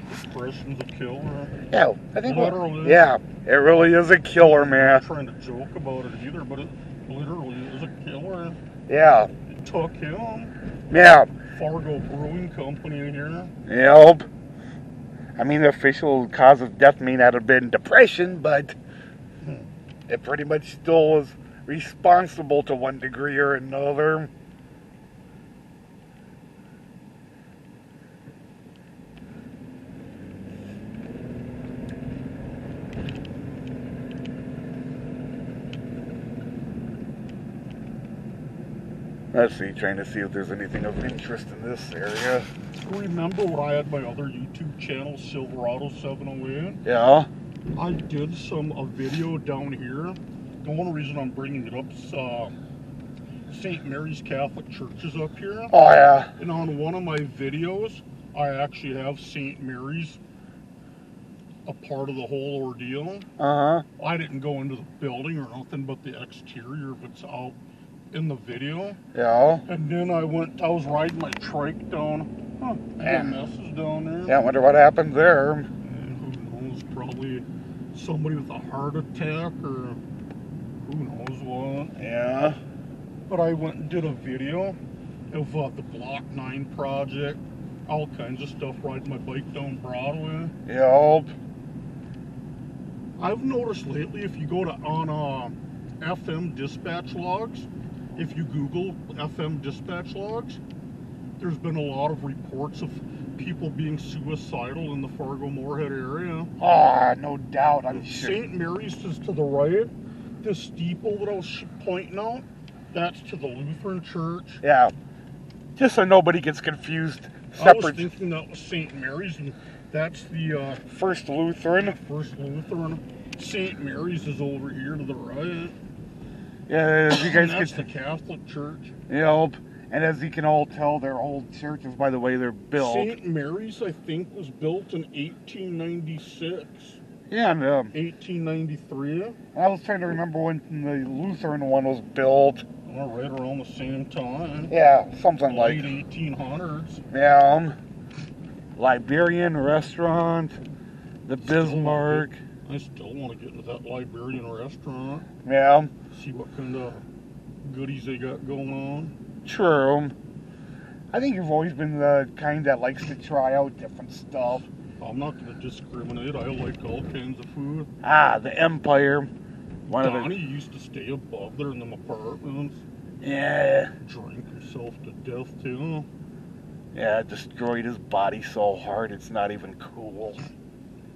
said depression's a killer. Yeah, I think. Literally. Yeah, it really is a killer, man. I'm not trying to joke about it either, but it literally is a killer. Yeah, It took him. yeah, Fargo Brewing Company in here. yep. I mean, the official cause of death may not have been depression, but hmm. it pretty much still was responsible to one degree or another. Let's see, trying to see if there's anything of interest in this area. Remember when I had my other YouTube channel, Silverado 708? Yeah, I did some a video down here. The one reason I'm bringing it up is uh, St. Mary's Catholic Church is up here. oh yeah, And on one of my videos, I actually have St. Mary's a part of the whole ordeal. uh huh, I didn't go into the building or nothing but the exterior, but it's out in the video. yeah. And then I went, I was riding my trike down. Huh, Yeah. messes down there. Yeah, I wonder what happened there. And who knows, probably somebody with a heart attack or who knows what. Yeah, But I went and did a video of uh, the Block 9 project, all kinds of stuff, riding my bike down Broadway. yep. I've noticed lately if you go to on uh, FM dispatch logs, if you Google FM dispatch logs, there's been a lot of reports of people being suicidal in the Fargo Moorhead area. Oh, no doubt. I'm sure. St. Mary's is to the right. The steeple that I was pointing out, that's to the Lutheran church. Yeah. Just so nobody gets confused. I was Separate thinking that was St. Mary's, and that's the uh, First Lutheran. First Lutheran. St. Mary's is over here to the right. Yeah, as you guys that's can. the Catholic church. Yep. And as you can all tell, they're old churches by the way they're built. St. Mary's, I think, was built in 1896, Yeah, and um, 1893, I was trying to remember when the Lutheran one was built. or right around the same time. Yeah, something like. Late 1800s. Yeah. um, Liberian restaurant. The Bismarck. I still want to get into that Liberian restaurant, Yeah. See what kind of goodies they got going on. True. I think you've always been the kind that likes to try out different stuff. I'm not going to discriminate. I like all kinds of food. Ah, the Empire. One of Donnie the. used to stay above there in them apartments, Yeah. drink himself to death too. Yeah, destroyed his body so hard it's not even cool.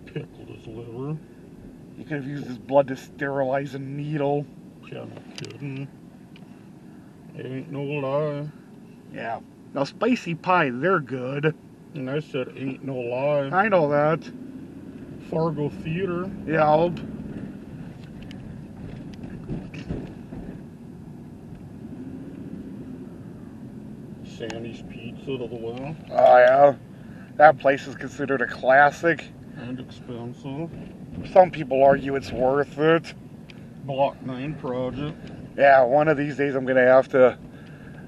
Pickled his liver. He could have used his blood to sterilize a needle. Yeah, no kidding. Ain't no lie. Yeah. Now, spicy pie, they're good. And I said, ain't no lie. I know that. Fargo Theater. Yeah. Sandy's Pizza to the well. Oh, yeah. That place is considered a classic. And expensive. Some people argue it's worth it. Block 9 Project. Yeah, one of these days I'm going to have to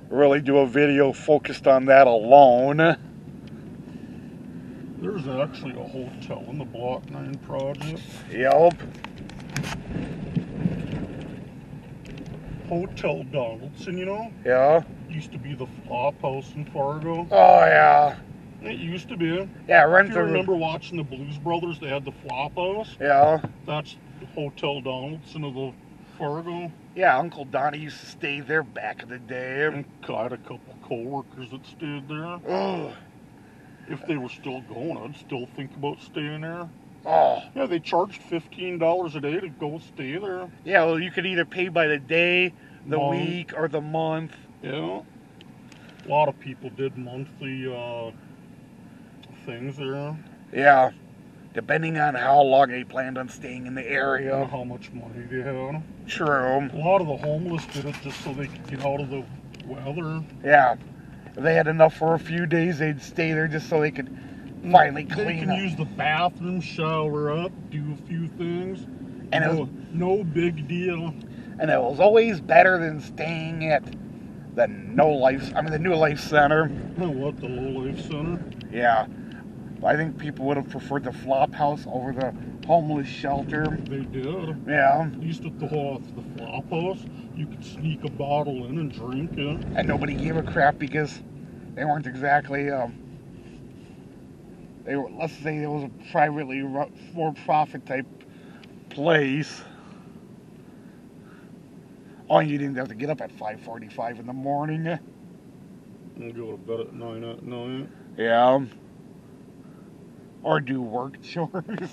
really do a video focused on that alone. There's actually a hotel in the Block 9 Project. Yep. Hotel Donaldson, you know? Yeah. Used to be the flop house in Fargo. Oh, yeah. It used to be. Yeah, rent If you remember watching the Blues Brothers, they had the flop house. Yeah. That's Hotel Donaldson of the Fargo. Yeah, Uncle Donnie used to stay there back in the day. And I had a couple coworkers that stayed there. Ugh. If they were still going, I'd still think about staying there. Oh. Yeah, they charged fifteen dollars a day to go stay there. Yeah, well, you could either pay by the day, the Month. week, or the month. Yeah. A lot of people did monthly uh, things there. Yeah. Depending on how long they planned on staying in the And area. how much money they had. True. A lot of the homeless did it just so they could get out of the weather. Yeah. If they had enough for a few days, they'd stay there just so they could mm, finally They clean can up. use the bathroom, shower up, do a few things. And it no, was- no big deal. and it was always better than staying at the No Life, I mean the New Life Center. What the low life center? Yeah. I think people would have preferred the flop house over the homeless shelter. They did. Yeah, At least at the, ho- the flop house, you could sneak a bottle in and drink it. and nobody gave a crap because they weren't exactly. Um, they were. Let's say it was a privately for-profit type place. Oh, you didn't have to get up at 5:45 in the morning. And go to bed at 9 at night. Yeah. Or do work chores.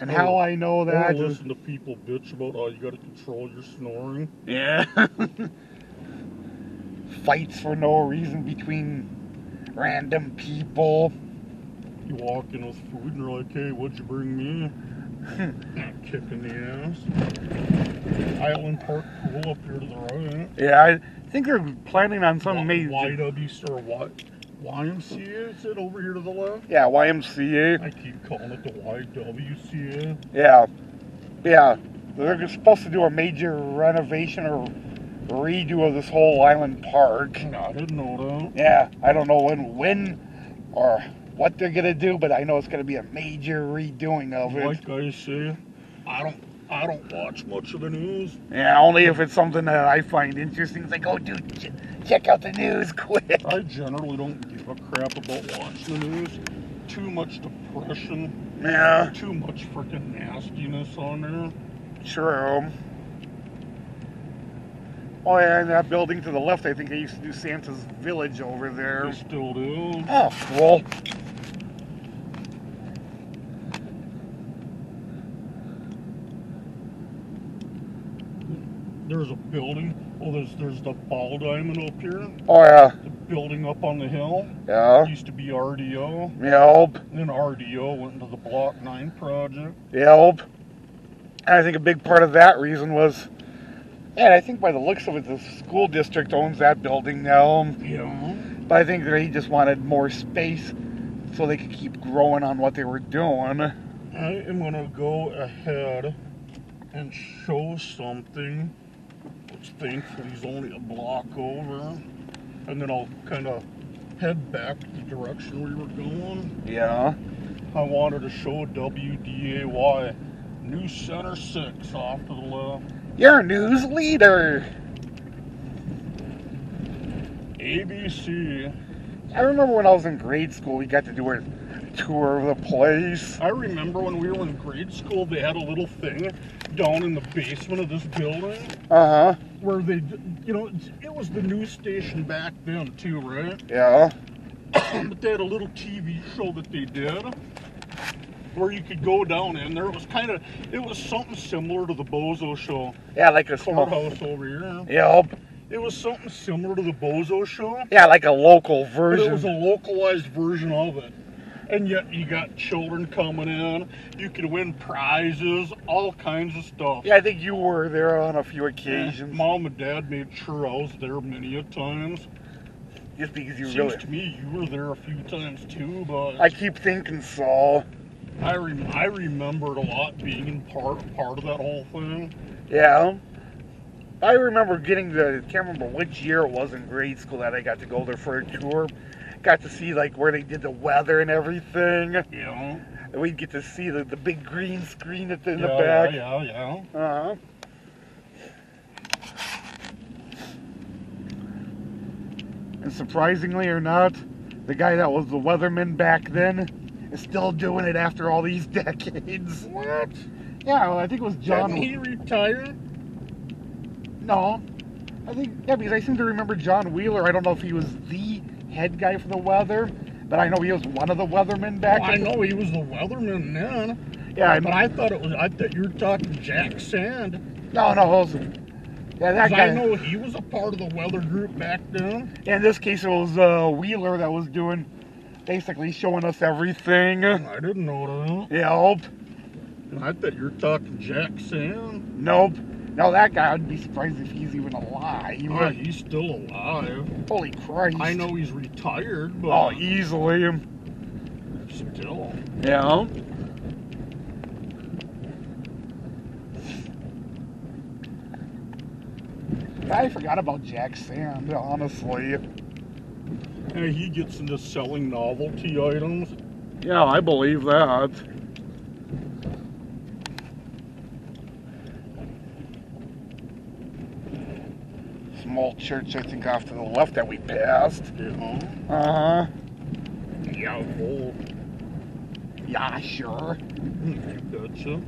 And how I know that is listen to people bitch about oh you gotta control your snoring. Yeah. Fights for no reason between random people. You walk in with food and you're like, hey, what'd you bring me? Not kicking the ass. Island Park Pool up here to the right. Yeah, I think they're planning on some major. YW or what? YMCA is it over here to the left? Yeah, YMCA. I keep calling it the YWCA. Yeah. Yeah. They're supposed to do a major renovation or redo of this whole island park. I didn't know that. Yeah, I don't know when, when or what they're gonna do, but I know it's gonna be a major redoing of it. Like I say, I don't I don't watch much of the news. Yeah, only if it's something that I find interesting. It's like, oh, dude, ch- check out the news quick. I generally don't give a crap about watching the news. Too much depression, Yeah, too much freaking nastiness on there. true. Oh, yeah, and that building to the left, I think they used to do Santa's Village over They there. still do. Oh, cool. There's a building. Oh, there's there's the ball diamond up here. Oh, yeah. The building up on the hill Yeah. used to be RDO. Yelp. And then RDO went into the Block 9 project. Yelp. And I think a big part of that reason was, and I think by the looks of it, the school district owns that building now. Yeah. But I think they just wanted more space so they could keep growing on what they were doing. I am gonna go ahead and show something, which thankfully is only a block over, and then I'll kind of head back the direction we were going. Yeah. I wanted to show WDAY New Center 6 off to the left. You're a news leader. ABC. I remember when I was in grade school, we got to do a tour of the place. I remember when we were in grade school, they had a little thing down in the basement of this building Uh huh. where they, you know, it was the news station back then too, right? Yeah. but they had a little TV show that they did where you could go down in there. It was kind of, it was something similar to the Bozo show. Yeah, like a small. Courthouse over here. Yep. It was something similar to the Bozo show, Yeah, like a local but it was a localized version of it. And yet you got children coming in. You could win prizes, all kinds of stuff. Yeah, I think you were there on a few Yeah, occasions. Mom and Dad made sure I was there many a times. Just because you Seems really. to me you were there a few times too, but I keep thinking Saul. I rem- I remembered a lot being in part part of that whole thing. Yeah. I remember getting the, can't remember which year it was in grade school that I got to go there for a tour. Got to see like where they did the weather and everything. Know, And we'd get to see the, the big green screen at the, in yeah, the back. yeah, yeah, yeah. Uh-huh. And surprisingly or not, the guy that was the weatherman back then is still doing it after all these decades. What? Yeah, well, I think it was John. Didn't he retire? No. I think, yeah, because I seem to remember John Wheeler. I don't know if he was the head guy for the weather, but I know he was one of the weathermen back Well, I know he was the weatherman then. Yeah, I but I thought it was. I thought you were talking Jack Sand. No, no, was, yeah, that guy. I know he was a part of the weather group back then. In this case, it was uh, Wheeler that was doing, basically showing us everything. I didn't know that. Yep. I thought you were talking Jack Sand. Nope. No, that guy, I'd be surprised if he's even alive. Oh, he's still alive. Holy Christ. I know he's retired, but Oh, easily. still. Yeah. I forgot about Jack Sand, honestly. And he gets into selling novelty items. Yeah, I believe that. Small church, I think, off to the left that we passed. Uh huh. Yeah, well, Yeah, sure. you betcha.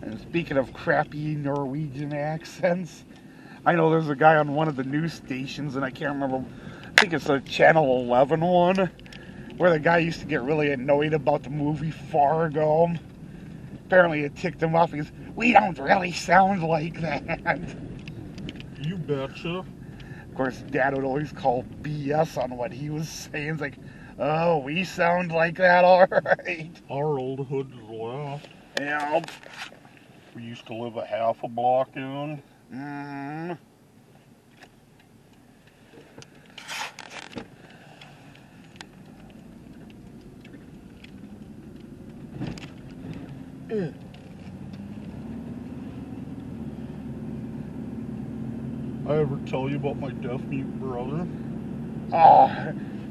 And speaking of crappy Norwegian accents, I know there's a guy on one of the news stations, and I can't remember, I think it's a Channel 11 one, where the guy used to get really annoyed about the movie Fargo. Apparently it ticked him off because we don't really sound like that. You betcha. Of course, Dad would always call BS on what he was saying. It's like, oh, we sound like that, all right. Our old hood left. Yeah. We used to live a half a block in. Mm. I ever tell you about my deaf mute brother? Oh,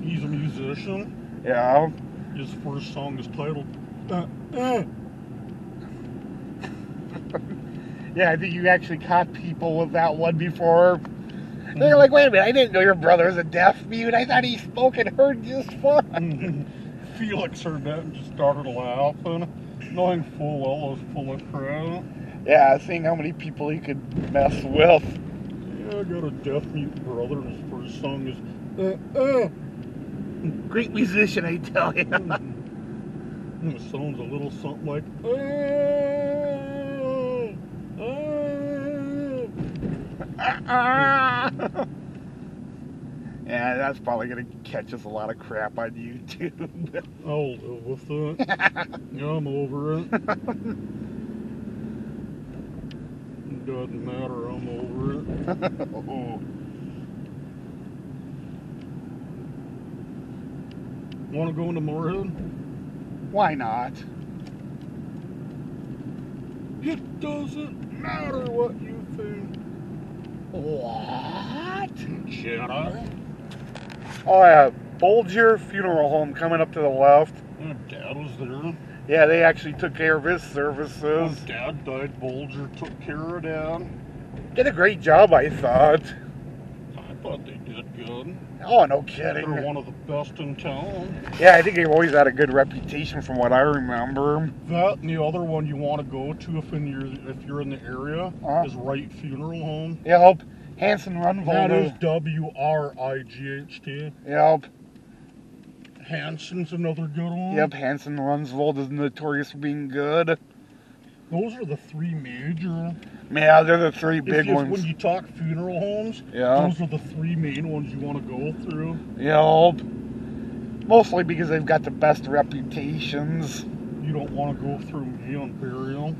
He's a musician. yeah. His first song is titled uh, uh. Yeah, I think you actually caught people with that one before. They're like, wait a minute, I didn't know your brother was a deaf mute. I thought he spoke and heard just fine. Felix heard that and just started laughing, knowing full well I was full of crap. Yeah, seeing how many people he could mess with. Yeah, I got a deaf mute brother, and his first song is uh, uh. Great musician, I tell you. It sounds a little something like uh, uh. yeah, that's probably gonna catch us a lot of crap on YouTube. I'll live with it. Yeah, I'm over it. Doesn't matter, I'm over it. oh. Want to go into Moorhead? Why not? It doesn't matter what you think. What? Shut up. Oh yeah, Boulger Funeral Home coming up to the left. My dad was there. Yeah, they actually took care of his When services. dad died, Boulger took care of dad. Did a great job, I thought. I thought they did good. Oh, no kidding. They're one of the best in town. Yeah, I think they've always had a good reputation from what I remember. That and the other one you want to go to if in your if you're in the area Uh-huh. is Wright Funeral Home. Yeah, Yep. Hanson That Runsvold. is W R I G H T. Yep. Hanson's another good one. Yep. Hanson Runsvold is notorious for being good. Those are the three major. Yeah, they're the three big ones. When you talk funeral homes, Yeah. those are the three main ones you want to go through. Yep. Mostly because they've got the best reputations. You don't want to go through me on burial.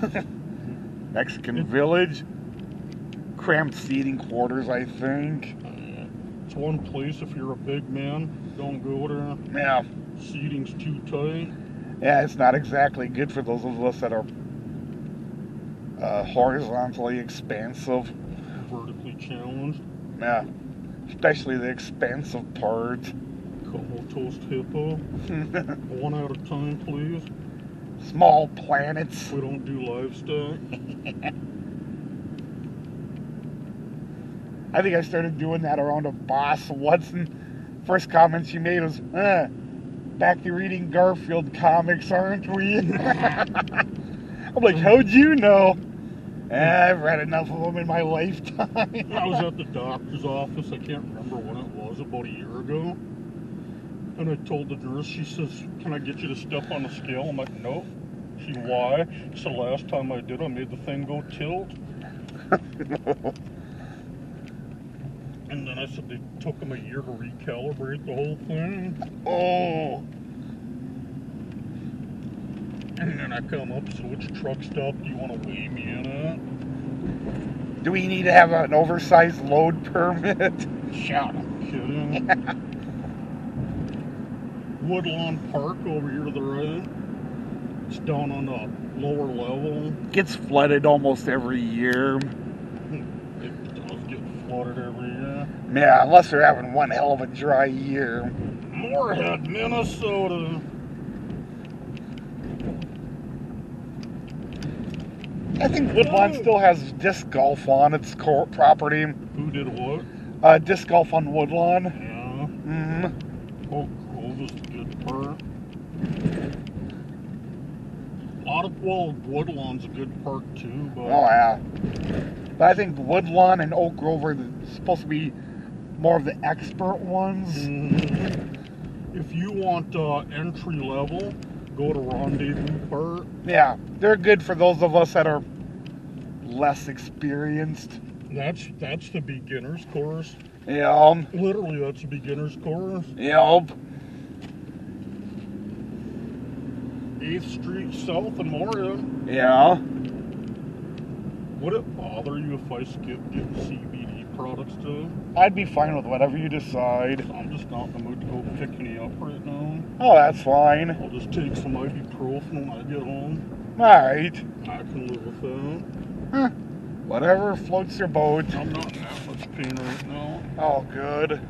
Mexican Village. Cramped seating quarters, I think. It's one place if you're a big man, don't go there. Yeah. Seating's too tight. Yeah, it's not exactly good for those of us that are uh, horizontally expansive. Vertically challenged. Yeah. Especially the expansive part. Couple toast hippo. One at a time, please. Small planets. We don't do livestock. I think I started doing that around a boss once, and first comment she made was, uh, back to reading Garfield comics, aren't we? I'm like, how'd you know? "Eh, I've read enough of them in my lifetime. I was at the doctor's office, I can't remember when it was, about a year ago. And I told the nurse, she says, Can I get you to step on the scale? I'm like, Nope. She, why? Said, Last time I did, I made the thing go tilt. And then I said, They took them a year to recalibrate the whole thing. oh, And then I come up, so which truck stop do you want to weigh me in at? do we need to have an oversized load permit? Shut up. Kidding. Woodlawn Park over here to the right. It's down on the lower level. Gets flooded almost every year. Every year. Yeah, unless they're having one hell of a dry year. Moorhead, Minnesota. I think Woodlawn still has disc golf on its core property. Who did what? Uh, disc golf on Woodlawn. Yeah. hmm Oak Grove is the good part. A lot of, well, Woodlawn's a good park too, but. Oh yeah. But I think Woodlawn and Oak Grove are the, supposed to be more of the expert ones. Mhm. If you want uh, entry level, go to Rendezvous Park. Yeah, they're good for those of us that are less experienced. That's that's the beginner's course. Yeah. Literally, that's a beginner's course. Yep. 8th Street South in Moorhead. Yeah. Would it bother you if I skipped getting CBD products too? I'd be fine with whatever you decide. I'm just not in the mood to go pick any up right now. Oh, that's fine. I'll just take some ibuprofen when I get home. Alright. I can live with that. Huh. Whatever floats your boat. I'm not in that much pain right now. Oh, good.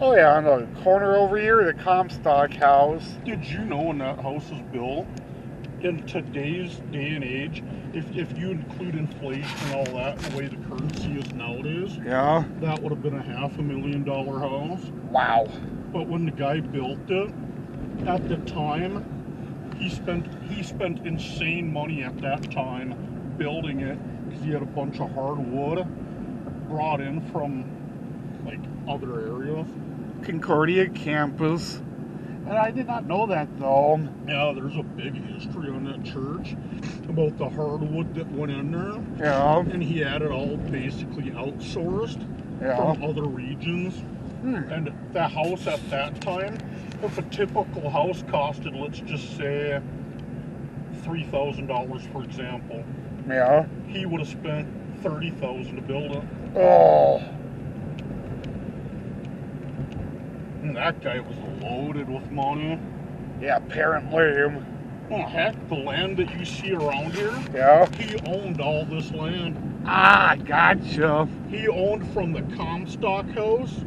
Oh, yeah, on the corner over here, the Comstock house. Did you know when that house was built, in today's day and age, if, if you include inflation and all that, the way the currency is nowadays, Yeah. that would have been a half a million dollar house. Wow. But when the guy built it, at the time, he spent he spent insane money at that time building it because he had a bunch of hardwood brought in from like other areas. Concordia campus. And I did not know that, though. Yeah, there's a big history on that church about the hardwood that went in there, Yeah. and he had it all basically outsourced Yeah. from other regions. Hmm. And the house at that time, if a typical house costed, let's just say, three thousand dollars, for example, Yeah. he would have spent thirty thousand to build it. Oh. And that guy was loaded with money. Yeah, apparently. Oh heck, the land that you see around here, Yeah. he owned all this land. Ah, gotcha. He owned from the Comstock house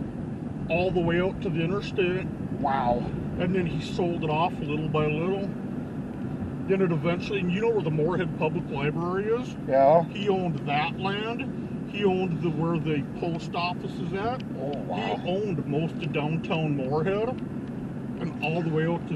all the way out to the interstate. Wow. and then he sold it off little by little. Then it eventually, and you know where the Moorhead Public Library is? Yeah. He owned that land. He owned the where the post office is at. Oh, wow. He owned most of downtown Moorhead, and all the way out to